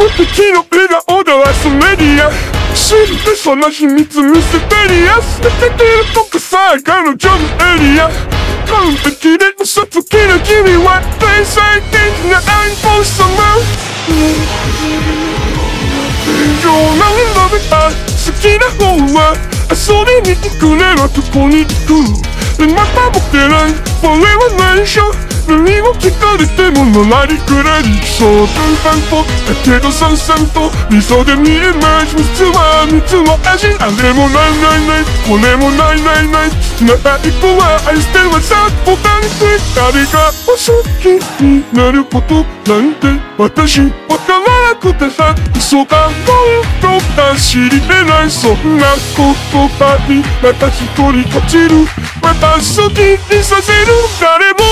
無敵の笑顔ではスメディア。知ってその秘密ミステリアス捨ててるとこさえ彼女のエリア。完璧で嘘つきの君は天才的な愛フォ様。今日なんだべた好きな方は。遊びに行くね。のとこに行くまた持ってないこれは内緒。何を聞かれてものらりくらりそう分散歩だけどさんさんと味噌で見えない蜜は蜜の味あれもないないないこれもないないない好きな愛子は愛してはさボタンで誰がお好きになることなんて私わからなくてさ嘘が本当か知り得ないそんな言葉にまた一人落ちるまた好きにさせる誰も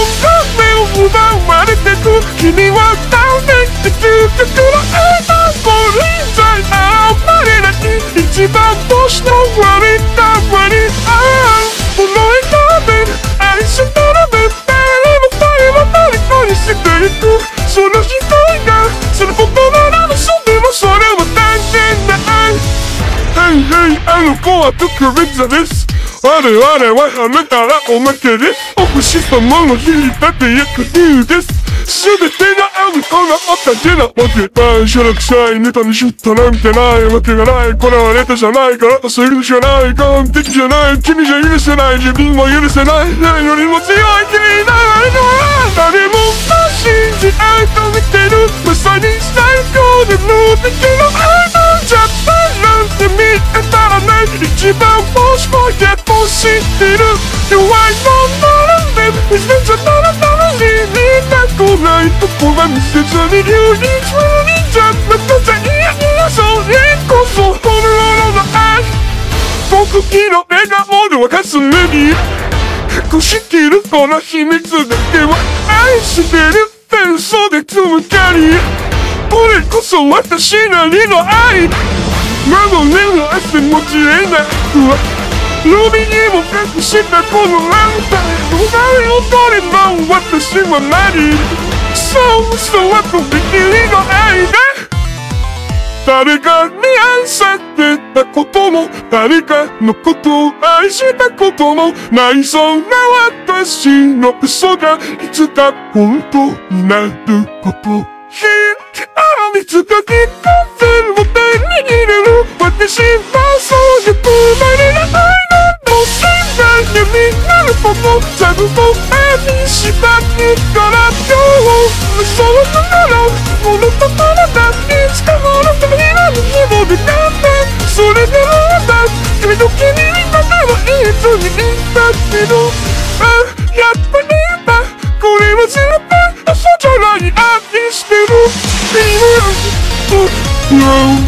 目を奪われてく君は倒れて究極の愛だこれじゃあまれない一番星の悪いたまにああこの笑顔で愛したらめ誰も誰も誰にしていくその人がその心なのそでもそれは単純な愛はいはいあの子は特別です。我々は花からおまけですお星様の日に立て役理由ですすべてがあるこのおたけなわけないしょらくさいネタにシュッとなんてないわけがないこれはネタじゃないからそういうのしかない完璧じゃない君じゃ許せない自分も許せない何よりも強い君になるのは誰もが信じ合いと見てるまさに最高で無敵の愛一番星もやっと知ってる弱いもんならね見せちゃったら楽しいみんな来ないとこは見せずに流にするにじゃなくちゃいやいやそれこそ本物の愛僕気の笑顔で沸かす目に隠しきるこの秘密だけは愛してるって嘘でつむかりこれこそ私なりの愛窓根の汗持ちえなくはロビにも隠したこのランタン。誰を取れば私は何そう嘘はとびきりの愛だ誰かに愛されたことも。誰かのことを愛したことも。ないそんな私の嘘がいつか本当になること。ひあみつかき風ない夢になるものちゃんと愛にしたいから今日そうならこのところだいつかこのためになる希望でなんだそれでもだ君の気に入ったのはいつにいたけどあやっぱりだこれは全部嘘じゃない愛してる。君はうん